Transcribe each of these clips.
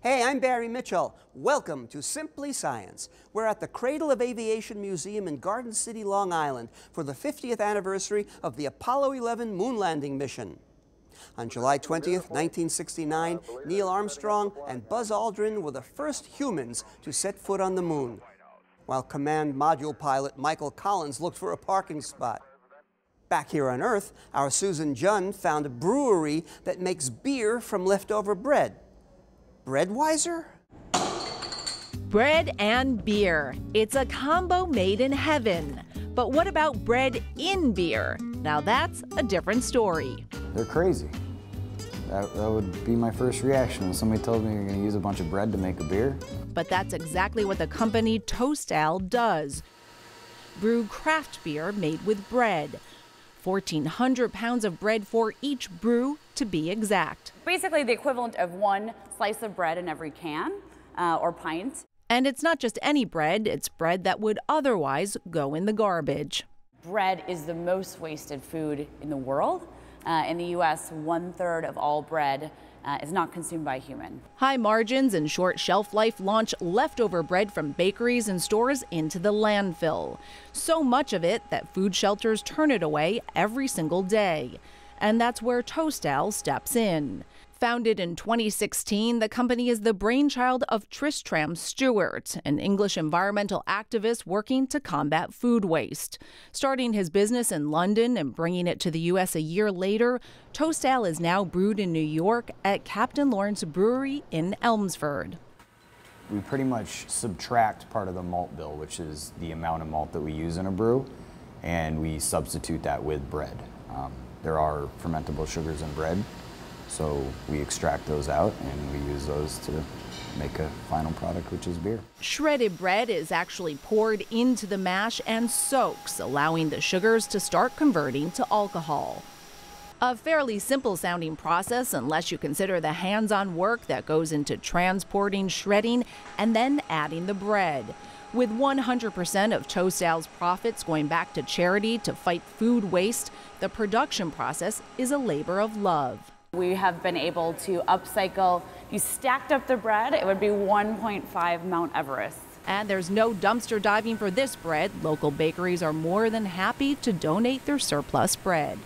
Hey, I'm Barry Mitchell. Welcome to Simply Science. We're at the Cradle of Aviation Museum in Garden City, Long Island for the 50th anniversary of the Apollo 11 moon landing mission. On July 20th, 1969, Neil Armstrong and Buzz Aldrin were the first humans to set foot on the moon, while Command Module pilot Michael Collins looked for a parking spot. Back here on Earth, our Susan Jhun found a brewery that makes beer from leftover bread. Breadweiser? Bread and beer. It's a combo made in heaven. But what about bread in beer? Now that's a different story. They're crazy. That, that would be my first reaction when somebody told me you're going to use a bunch of bread to make a beer. But that's exactly what the company Toast Ale does brew craft beer made with bread. 1,400 pounds of bread for each brew, to be exact. Basically, the equivalent of one slice of bread in every can uh, or pint. And it's not just any bread, it's bread that would otherwise go in the garbage. Bread is the most wasted food in the world. Uh, in the US, one third of all bread uh, is not consumed by human. High margins and short shelf life launch leftover bread from bakeries and stores into the landfill. So much of it that food shelters turn it away every single day. And that's where Toast Ale steps in. Founded in 2016, the company is the brainchild of Tristram Stuart, an English environmental activist working to combat food waste. Starting his business in London and bringing it to the U.S. a year later, Toast Ale is now brewed in New York at Captain Lawrence Brewery in Elmsford. We pretty much subtract part of the malt bill, which is the amount of malt that we use in a brew, and we substitute that with bread. Um, there are fermentable sugars in bread, so we extract those out and we use those to make a final product, which is beer. Shredded bread is actually poured into the mash and soaks, allowing the sugars to start converting to alcohol. A fairly simple sounding process unless you consider the hands on work that goes into transporting, shredding, and then adding the bread. With 100% of Toast Ale's profits going back to charity to fight food waste, the production process is a labor of love. We have been able to upcycle. If you stacked up the bread, it would be 1.5 Mount Everest. And there's no dumpster diving for this bread. Local bakeries are more than happy to donate their surplus bread.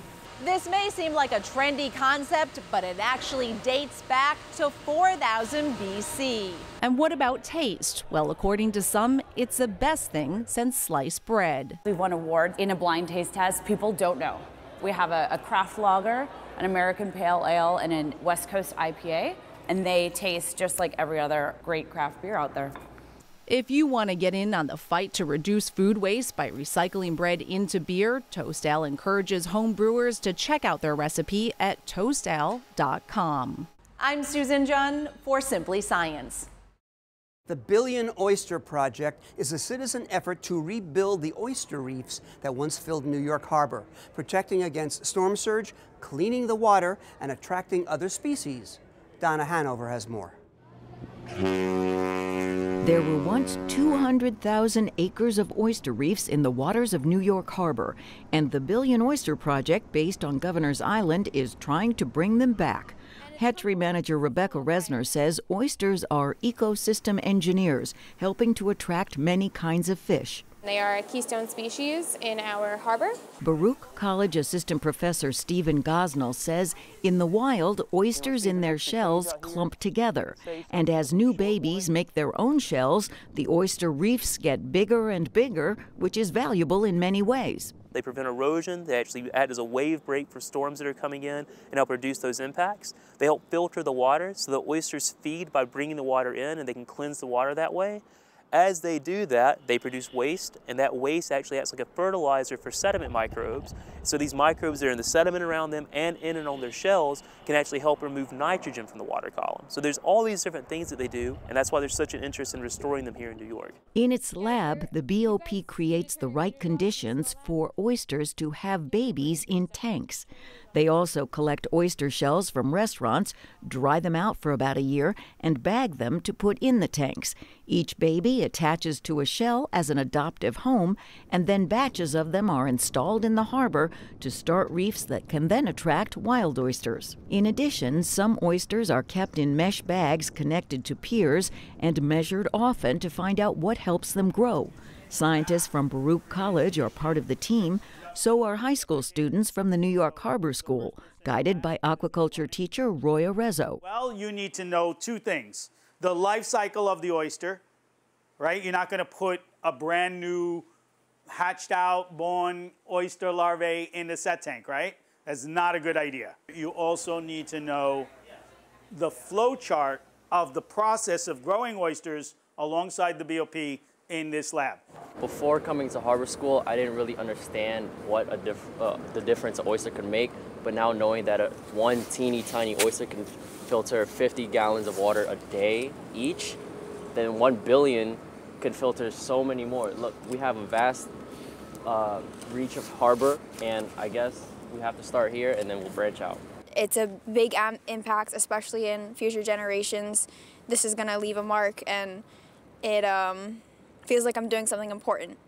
This may seem like a trendy concept, but it actually dates back to 4000 BC. And what about taste? Well, according to some, it's the best thing since sliced bread. We've won awards in a blind taste test. People don't know. We have a, a craft lager, an American Pale Ale, and a West Coast IPA, and they taste just like every other great craft beer out there. If you want to get in on the fight to reduce food waste by recycling bread into beer, Toast Ale encourages home brewers to check out their recipe at toastale.com. I'm Susan Jhun for Simply Science. The Billion Oyster Project is a citizen effort to rebuild the oyster reefs that once filled New York Harbor, protecting against storm surge, cleaning the water, and attracting other species. Donna Hanover has more. There were once 200,000 acres of oyster reefs in the waters of New York Harbor, and the Billion Oyster Project, based on Governor's Island, is trying to bring them back. Hatchery manager Rebecca Resner says oysters are ecosystem engineers, helping to attract many kinds of fish. They are a keystone species in our harbor. Baruch College assistant professor Stephen Gosnell says in the wild, oysters in their shells clump together. And as new babies make their own shells, the oyster reefs get bigger and bigger, which is valuable in many ways. They prevent erosion. They actually act as a wave break for storms that are coming in and help reduce those impacts. They help filter the water so the oysters feed by bringing the water in and they can cleanse the water that way. As they do that, they produce waste, and that waste actually acts like a fertilizer for sediment microbes. So these microbes that are in the sediment around them and in and on their shells can actually help remove nitrogen from the water column. So there's all these different things that they do, and that's why there's such an interest in restoring them here in New York. In its lab, the BOP creates the right conditions for oysters to have babies in tanks. They also collect oyster shells from restaurants, dry them out for about a year, and bag them to put in the tanks. Each baby attaches to a shell as an adoptive home, and then batches of them are installed in the harbor to start reefs that can then attract wild oysters. In addition, some oysters are kept in mesh bags connected to piers and measured often to find out what helps them grow. Scientists from Baruch College are part of the team so are high school students from the New York Harbor School, guided by aquaculture teacher Roy Arezzo. Well, you need to know two things the life cycle of the oyster, right? You're not going to put a brand new hatched out, born oyster larvae in the set tank, right? That's not a good idea. You also need to know the flow chart of the process of growing oysters alongside the BOP in this lab. Before coming to harbor school, I didn't really understand what diff uh, the difference an oyster could make, but now knowing that a, one teeny tiny oyster can filter 50 gallons of water a day each, then 1 billion could filter so many more. Look, we have a vast uh, reach of harbor, and I guess we have to start here and then we'll branch out. It's a big impact, especially in future generations. This is going to leave a mark, and it um, feels like I'm doing something important.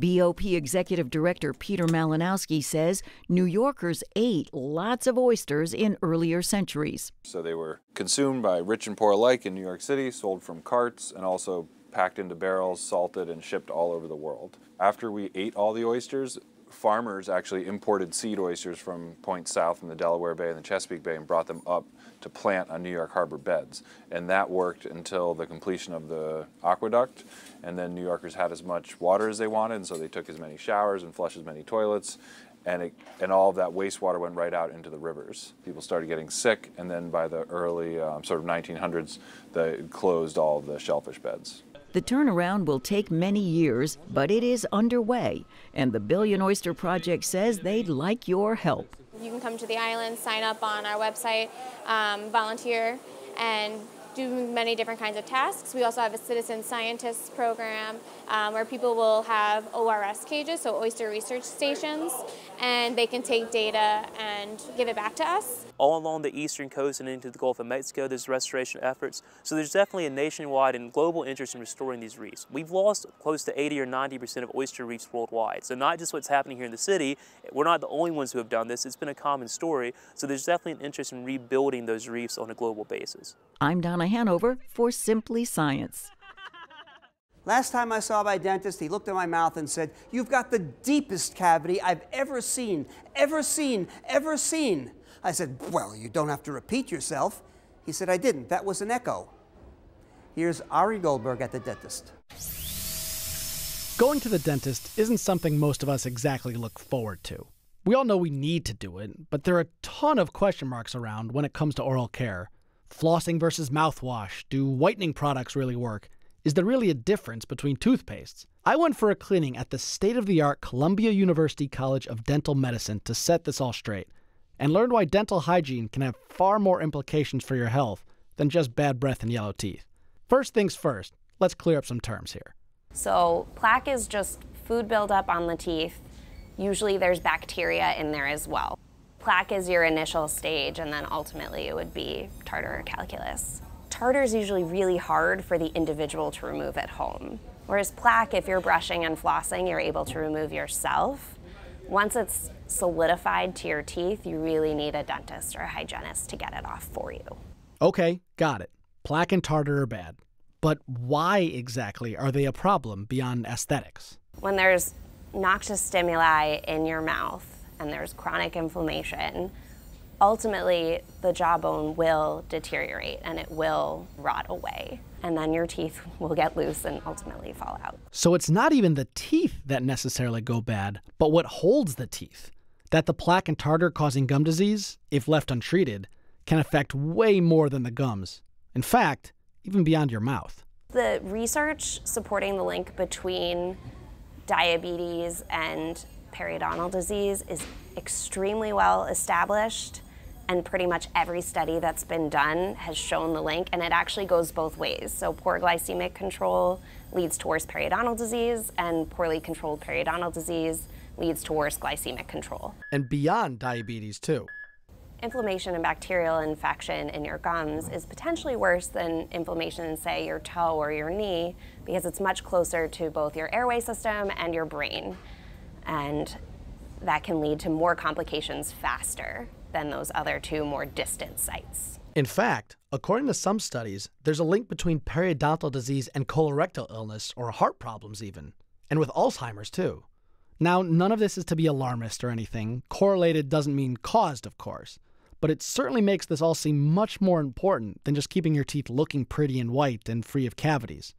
BOP Executive Director Peter Malinowski says New Yorkers ate lots of oysters in earlier centuries. So they were consumed by rich and poor alike in New York City, sold from carts, and also packed into barrels, salted, and shipped all over the world. After we ate all the oysters, farmers actually imported seed oysters from points south in the Delaware Bay and the Chesapeake Bay and brought them up to plant on New York Harbor beds. And that worked until the completion of the aqueduct. And then New Yorkers had as much water as they wanted, and so they took as many showers and flushed as many toilets. And, it, and all of that wastewater went right out into the rivers. People started getting sick, and then by the early um, sort of 1900s, they closed all of the shellfish beds. The turnaround will take many years, but it is underway, and the Billion Oyster Project says they'd like your help. You can come to the island, sign up on our website, um, volunteer, and do many different kinds of tasks. We also have a citizen scientists program um, where people will have ORS cages, so oyster research stations, and they can take data and give it back to us. All along the eastern coast and into the Gulf of Mexico, there's restoration efforts. So there's definitely a nationwide and global interest in restoring these reefs. We've lost close to 80 or 90% of oyster reefs worldwide. So not just what's happening here in the city, we're not the only ones who have done this. It's been a common story. So there's definitely an interest in rebuilding those reefs on a global basis. I'm Donna Hanover for Simply Science. Last time I saw my dentist, he looked at my mouth and said, You've got the deepest cavity I've ever seen, ever seen, ever seen. I said, Well, you don't have to repeat yourself. He said, I didn't. That was an echo. Here's Ari Goldberg at the dentist. Going to the dentist isn't something most of us exactly look forward to. We all know we need to do it, but there are a ton of question marks around when it comes to oral care. Flossing versus mouthwash. Do whitening products really work? Is there really a difference between toothpastes? I went for a cleaning at the state of the art Columbia University College of Dental Medicine to set this all straight and learned why dental hygiene can have far more implications for your health than just bad breath and yellow teeth. First things first, let's clear up some terms here. So, plaque is just food buildup on the teeth. Usually, there's bacteria in there as well. Plaque is your initial stage, and then ultimately it would be tartar or calculus tartar is usually really hard for the individual to remove at home. Whereas plaque, if you're brushing and flossing, you're able to remove yourself. Once it's solidified to your teeth, you really need a dentist or a hygienist to get it off for you. Okay, got it. Plaque and tartar are bad. But why exactly are they a problem beyond aesthetics? When there's noxious stimuli in your mouth and there's chronic inflammation, ultimately the jawbone will deteriorate and it will rot away. And then your teeth will get loose and ultimately fall out. So it's not even the teeth that necessarily go bad, but what holds the teeth. That the plaque and tartar causing gum disease, if left untreated, can affect way more than the gums. In fact, even beyond your mouth. The research supporting the link between diabetes and periodontal disease is extremely well established and pretty much every study that's been done has shown the link, and it actually goes both ways. So poor glycemic control leads to worse periodontal disease, and poorly controlled periodontal disease leads to worse glycemic control. And beyond diabetes, too. inflammation and bacterial infection in your gums is potentially worse than inflammation in, say, your toe or your knee because it's much closer to both your airway system and your brain. And that can lead to more complications faster than those other two more distant sites. In fact, according to some studies, there's a link between periodontal disease and colorectal illness, or heart problems even, and with Alzheimer's too. Now, none of this is to be alarmist or anything. Correlated doesn't mean caused, of course but it certainly makes this all seem much more important than just keeping your teeth looking pretty and white and free of cavities.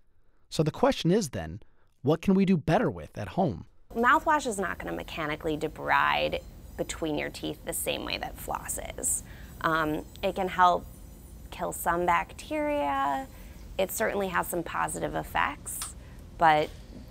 So the question is then, what can we do better with at home? Mouthwash is not going to mechanically debride between your teeth the same way that floss is. Um, it can help kill some bacteria. It certainly has some positive effects, but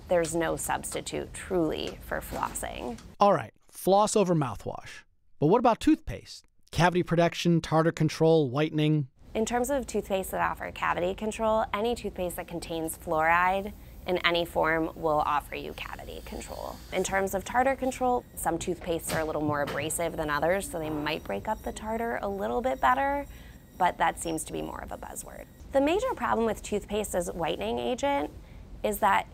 there's no substitute truly for flossing. All right, floss over mouthwash. But what about toothpaste? cavity protection, tartar control, whitening. In terms of toothpaste that offer cavity control, any toothpaste that contains fluoride in any form will offer you cavity control. In terms of tartar control, some toothpastes are a little more abrasive than others, so they might break up the tartar a little bit better, but that seems to be more of a buzzword. The major problem with toothpaste as whitening agent is that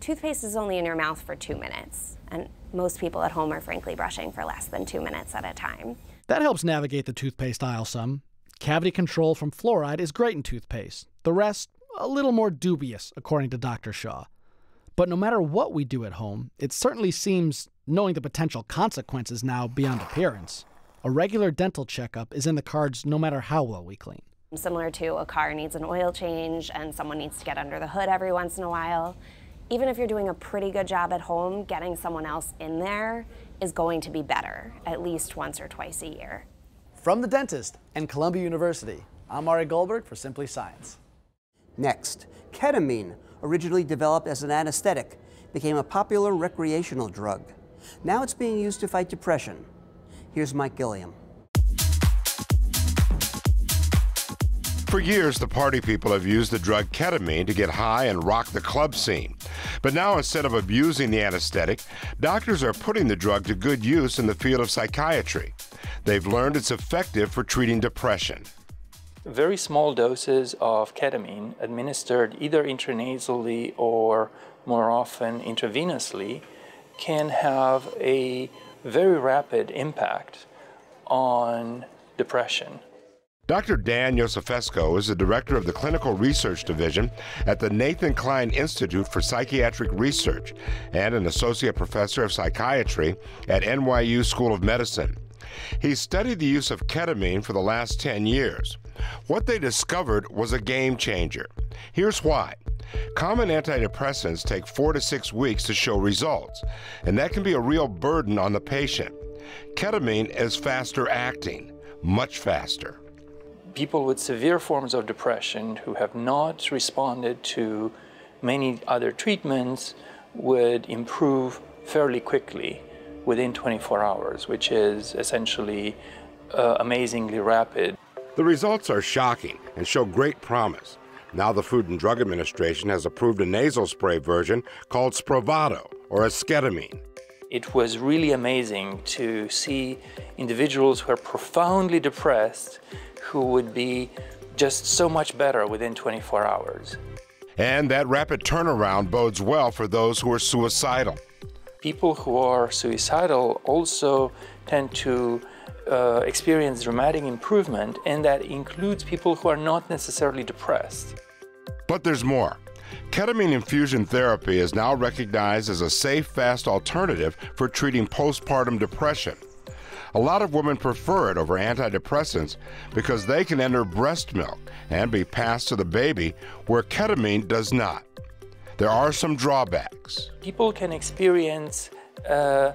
toothpaste is only in your mouth for two minutes, and most people at home are frankly brushing for less than two minutes at a time. That helps navigate the toothpaste aisle some. Cavity control from fluoride is great in toothpaste. The rest, a little more dubious, according to Dr. Shaw. But no matter what we do at home, it certainly seems, knowing the potential consequences now beyond appearance, a regular dental checkup is in the cards no matter how well we clean. Similar to a car needs an oil change and someone needs to get under the hood every once in a while. Even if you're doing a pretty good job at home, getting someone else in there is going to be better at least once or twice a year. From the dentist and Columbia University, I'm Ari Goldberg for Simply Science. Next, ketamine, originally developed as an anesthetic, became a popular recreational drug. Now it's being used to fight depression. Here's Mike Gilliam. For years, the party people have used the drug ketamine to get high and rock the club scene. But now, instead of abusing the anesthetic, doctors are putting the drug to good use in the field of psychiatry. They've learned it's effective for treating depression. Very small doses of ketamine administered either intranasally or more often intravenously can have a very rapid impact on depression. Dr. Dan Iosifescu is the director of the Clinical Research Division at the Nathan Kline Institute for Psychiatric Research and an associate professor of psychiatry at NYU School of Medicine. He studied the use of ketamine for the last 10 years. What they discovered was a game changer. Here's why. Common antidepressants take four to six weeks to show results, and that can be a real burden on the patient. Ketamine is faster acting, much faster people with severe forms of depression who have not responded to many other treatments would improve fairly quickly within 24 hours, which is essentially uh, amazingly rapid. The results are shocking and show great promise. Now, the Food and Drug Administration has approved a nasal spray version called Spravato or esketamine. It was really amazing to see individuals who are profoundly depressed who would be just so much better within 24 hours. And that rapid turnaround bodes well for those who are suicidal. People who are suicidal also tend to uh, experience dramatic improvement, and that includes people who are not necessarily depressed. But there's more. Ketamine infusion therapy is now recognized as a safe, fast alternative for treating postpartum depression. A lot of women prefer it over antidepressants because they can enter breast milk and be passed to the baby, where ketamine does not. There are some drawbacks. People can experience a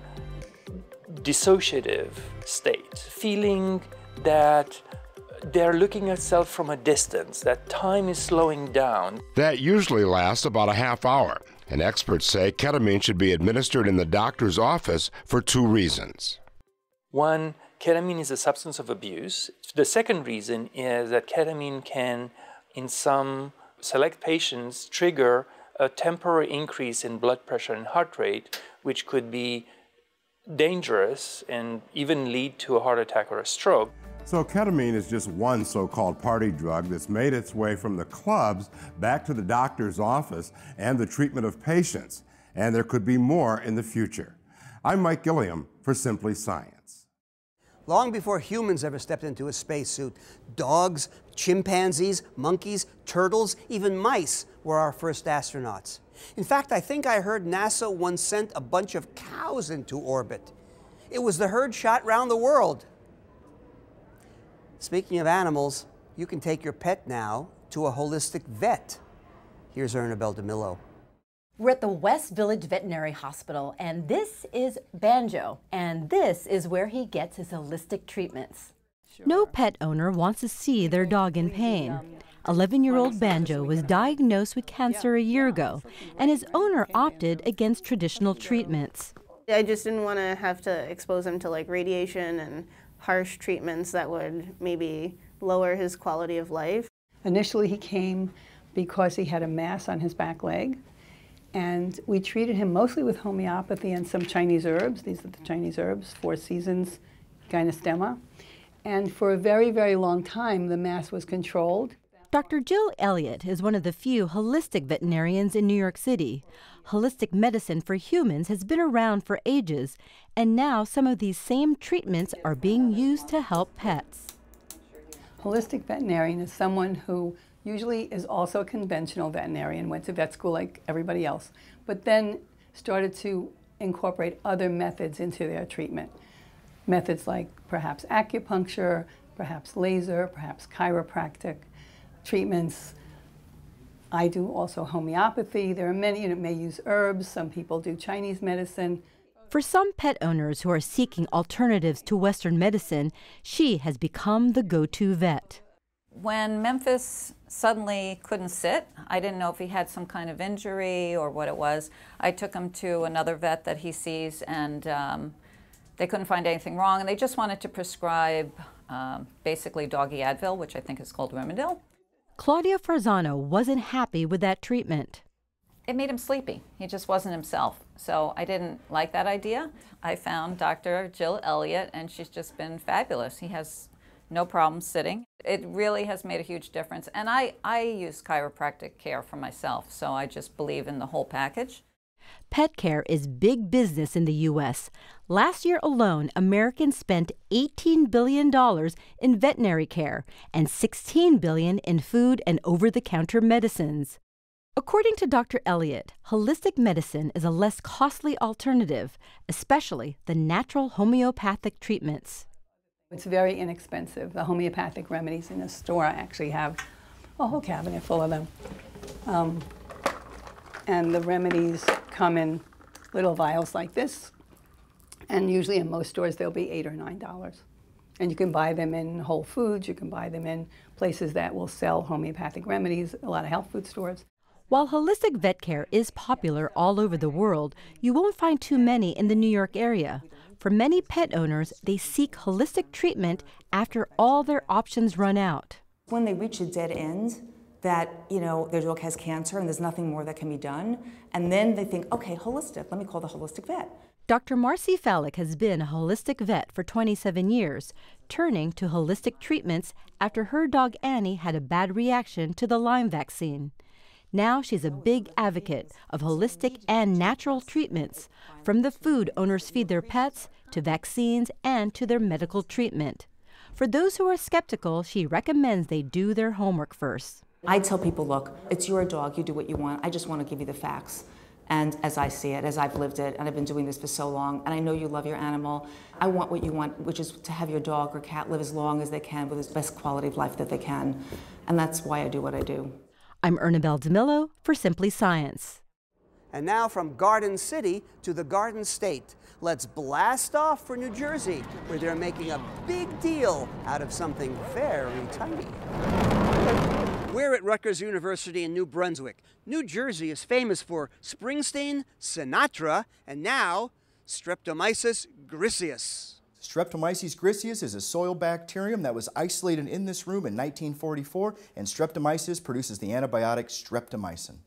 dissociative state, feeling that they're looking at self from a distance, that time is slowing down. That usually lasts about a half hour, and experts say ketamine should be administered in the doctor's office for two reasons. One, ketamine is a substance of abuse. The second reason is that ketamine can, in some select patients, trigger a temporary increase in blood pressure and heart rate, which could be dangerous and even lead to a heart attack or a stroke. So, ketamine is just one so called party drug that's made its way from the clubs back to the doctor's office and the treatment of patients. And there could be more in the future. I'm Mike Gilliam for Simply Science. Long before humans ever stepped into a spacesuit, dogs, chimpanzees, monkeys, turtles, even mice were our first astronauts. In fact, I think I heard NASA once sent a bunch of cows into orbit. It was the herd shot round the world. Speaking of animals, you can take your pet now to a holistic vet. Here's Ernabel DeMillo. We're at the West Village Veterinary Hospital, and this is Banjo, and this is where he gets his holistic treatments. No pet owner wants to see their dog in pain. 11 year old Banjo was diagnosed with cancer a year ago, and his owner opted against traditional treatments. I just didn't want to have to expose him to like radiation and harsh treatments that would maybe lower his quality of life. Initially, he came because he had a mass on his back leg. And we treated him mostly with homeopathy and some Chinese herbs. These are the Chinese herbs, Four Seasons, Gynostemma. And for a very, very long time, the mass was controlled. Dr. Jill Elliot is one of the few holistic veterinarians in New York City. Holistic medicine for humans has been around for ages, and now some of these same treatments are being used to help pets. Holistic veterinarian is someone who usually is also a conventional veterinarian, went to vet school like everybody else, but then started to incorporate other methods into their treatment. Methods like perhaps acupuncture, perhaps laser, perhaps chiropractic treatments. I do also homeopathy. There are many, you know, may use herbs. Some people do Chinese medicine. For some pet owners who are seeking alternatives to Western medicine, she has become the go to vet. When Memphis suddenly couldn't sit, I didn't know if he had some kind of injury or what it was. I took him to another vet that he sees, and um, they couldn't find anything wrong, and they just wanted to prescribe um, basically doggy Advil, which I think is called Rimadyl. Claudia Falzarano wasn't happy with that treatment. It made him sleepy. He just wasn't himself. So I didn't like that idea. I found Dr. Jill Elliot, and she's just been fabulous. He has no problem sitting. It really has made a huge difference. And I, I use chiropractic care for myself, so I just believe in the whole package. Pet care is big business in the U.S. Last year alone, Americans spent $18 billion in veterinary care and 16 billion in food and over the counter medicines. According to Dr. Elliot, holistic medicine is a less costly alternative, especially the natural homeopathic treatments. It's very inexpensive. The homeopathic remedies in the store actually have a whole cabinet full of them. Um, and the remedies come in little vials like this. And usually in most stores, they'll be eight or nine dollars. And you can buy them in Whole Foods, you can buy them in places that will sell homeopathic remedies, a lot of health food stores. While holistic vet care is popular all over the world, you won't find too many in the New York area. For many pet owners, they seek holistic treatment after all their options run out. When they reach a dead end, that you know their dog has cancer and there's nothing more that can be done and then they think okay holistic let me call the holistic vet dr marcie fallek has been a holistic vet for 27 years turning to holistic treatments after her dog annie had a bad reaction to the lyme vaccine now she's a big advocate of holistic and natural treatments from the food owners feed their pets to vaccines and to their medical treatment for those who are skeptical, she recommends they do their homework first. I tell people, look, it's your dog, you do what you want. I just want to give you the facts. And as I see it, as I've lived it, and I've been doing this for so long, and I know you love your animal, I want what you want, which is to have your dog or cat live as long as they can with the best quality of life that they can. And that's why I do what I do. I'm Ernabel DeMillo for Simply Science. And now from Garden City to the Garden State. Let's blast off for New Jersey, where they're making a big deal out of something very tiny. We're at Rutgers University in New Brunswick. New Jersey is famous for Springsteen, Sinatra, and now Streptomyces griseus. Streptomyces griseus is a soil bacterium that was isolated in this room in 1944, and Streptomyces produces the antibiotic streptomycin.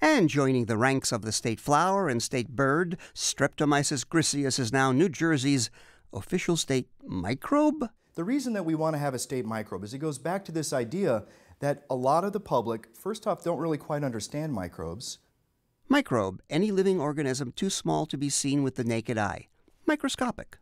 And joining the ranks of the state flower and state bird, Streptomyces griseus is now New Jersey's official state microbe. The reason that we want to have a state microbe is it goes back to this idea that a lot of the public, first off, don't really quite understand microbes. Microbe, any living organism too small to be seen with the naked eye. Microscopic.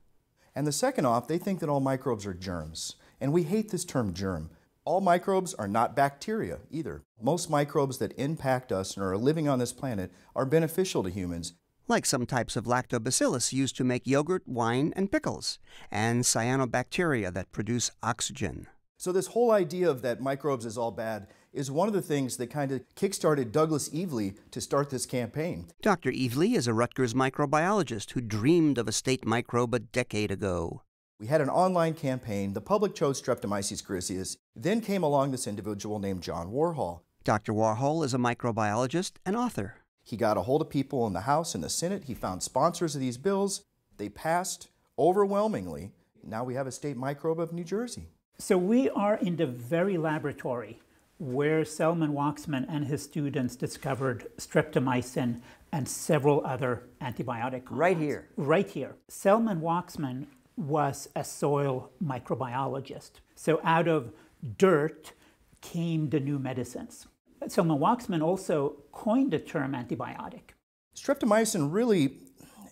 And the second off, they think that all microbes are germs. And we hate this term germ. All microbes are not bacteria either. Most microbes that impact us and are living on this planet are beneficial to humans. Like some types of lactobacillus used to make yogurt, wine, and pickles, and cyanobacteria that produce oxygen. So, this whole idea of that microbes is all bad is one of the things that kind of kickstarted Douglas Eveleigh to start this campaign. Dr. Eveleigh is a Rutgers microbiologist who dreamed of a state microbe a decade ago. We had an online campaign. The public chose Streptomyces griseus. Then came along this individual named John Warhol. Dr. Warhol is a microbiologist and author. He got a hold of people in the House and the Senate. He found sponsors of these bills. They passed overwhelmingly. Now we have a state microbe of New Jersey. So we are in the very laboratory where Selman Waksman and his students discovered streptomycin and several other antibiotic compounds. Right here. Right here. Selman Waksman was a soil microbiologist. So out of dirt came the new medicines. Selman Waksman also coined the term antibiotic. Streptomycin really,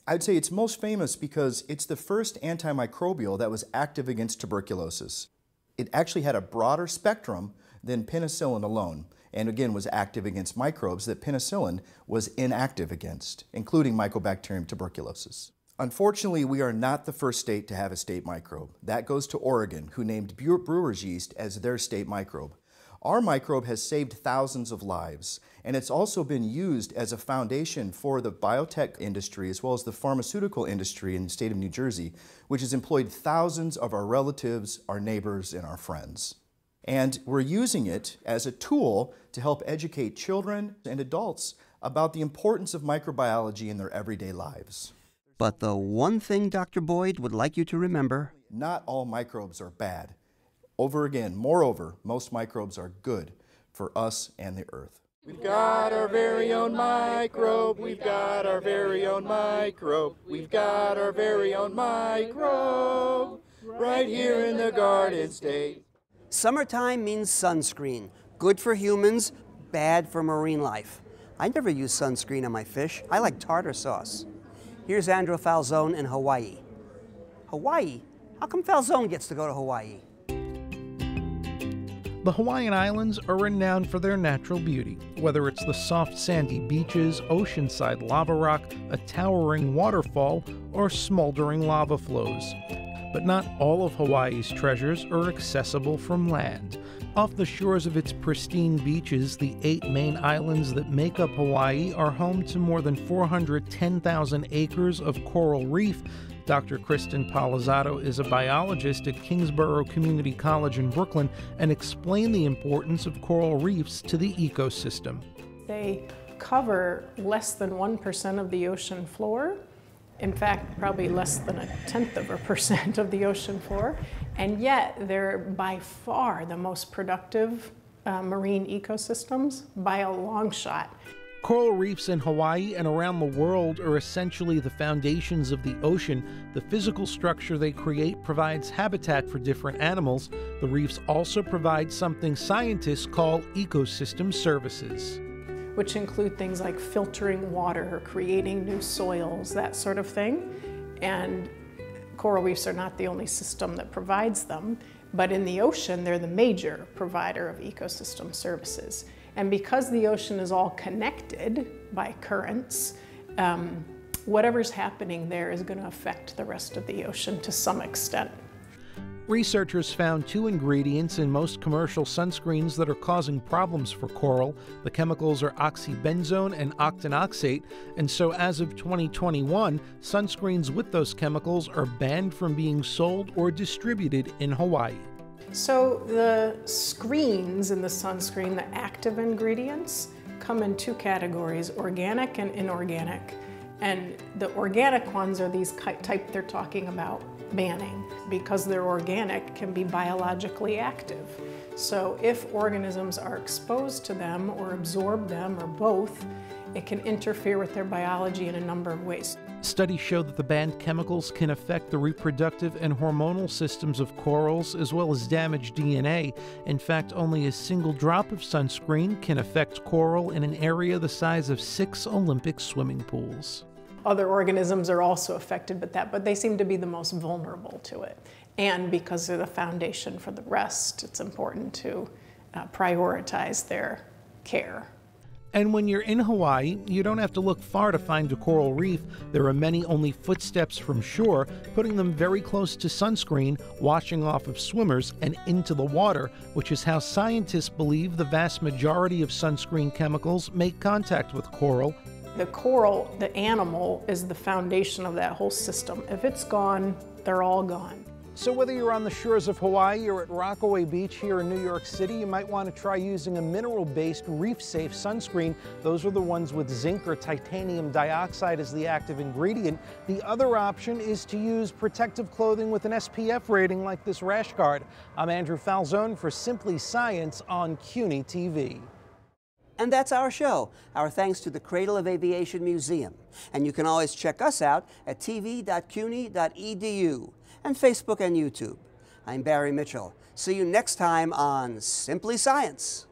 I'd say it's most famous because it's the first antimicrobial that was active against tuberculosis. It actually had a broader spectrum than penicillin alone, and again was active against microbes that penicillin was inactive against, including Mycobacterium tuberculosis. Unfortunately, we are not the first state to have a state microbe. That goes to Oregon, who named brewer's yeast as their state microbe. Our microbe has saved thousands of lives, and it's also been used as a foundation for the biotech industry as well as the pharmaceutical industry in the state of New Jersey, which has employed thousands of our relatives, our neighbors, and our friends. And we're using it as a tool to help educate children and adults about the importance of microbiology in their everyday lives. But the one thing Dr. Boyd would like you to remember not all microbes are bad. Over again, moreover, most microbes are good for us and the earth. We've got our very own microbe. We've got our very own microbe. We've got our very own microbe right here in the Garden State. Summertime means sunscreen. Good for humans, bad for marine life. I never use sunscreen on my fish. I like tartar sauce. Here's Andrew Falzon in Hawaii. Hawaii? How come Falzon gets to go to Hawaii? The Hawaiian Islands are renowned for their natural beauty, whether it's the soft sandy beaches, oceanside lava rock, a towering waterfall, or smoldering lava flows. But not all of Hawaii's treasures are accessible from land. Off the shores of its pristine beaches, the eight main islands that make up Hawaii are home to more than 410,000 acres of coral reef Dr. Kristin Polizzotto is a biologist at Kingsborough Community College in Brooklyn and explained the importance of coral reefs to the ecosystem. They cover less than 1% of the ocean floor. In fact, probably less than a tenth of a percent of the ocean floor. And yet, they're by far the most productive uh, marine ecosystems by a long shot. Coral reefs in Hawaii and around the world are essentially the foundations of the ocean. The physical structure they create provides habitat for different animals. The reefs also provide something scientists call ecosystem services, which include things like filtering water, creating new soils, that sort of thing. And coral reefs are not the only system that provides them, but in the ocean, they're the major provider of ecosystem services. And because the ocean is all connected by currents, um, whatever's happening there is going to affect the rest of the ocean to some extent. Researchers found two ingredients in most commercial sunscreens that are causing problems for coral. The chemicals are oxybenzone and octinoxate, and so as of 2021, sunscreens with those chemicals are banned from being sold or distributed in Hawaii. So the screens in the sunscreen, the active ingredients, come in two categories, organic and inorganic. And the organic ones are these type they're talking about banning because they're organic can be biologically active. So if organisms are exposed to them or absorb them or both, it can interfere with their biology in a number of ways. Studies show that the banned chemicals can affect the reproductive and hormonal systems of corals as well as damage DNA. In fact, only a single drop of sunscreen can affect coral in an area the size of six Olympic swimming pools. Other organisms are also affected by that, but they seem to be the most vulnerable to it. And because they're the foundation for the rest, it's important to uh, prioritize their care. And when you're in Hawaii, you don't have to look far to find a coral reef. There are many only footsteps from shore, putting them very close to sunscreen, washing off of swimmers and into the water, which is how scientists believe the vast majority of sunscreen chemicals make contact with coral. The coral, the animal, is the foundation of that whole system. If it's gone, they're all gone. So whether you're on the shores of Hawaii or at Rockaway Beach here in New York City, you might want to try using a mineral-based reef-safe sunscreen. Those are the ones with zinc or titanium dioxide as the active ingredient. The other option is to use protective clothing with an SPF rating like this rash guard. I'm Andrew Falzon for Simply Science on CUNY TV. And that's our show. Our thanks to the Cradle of Aviation Museum. And you can always check us out at tv.cuny.edu and Facebook and YouTube. I'm Barry Mitchell. See you next time on Simply Science.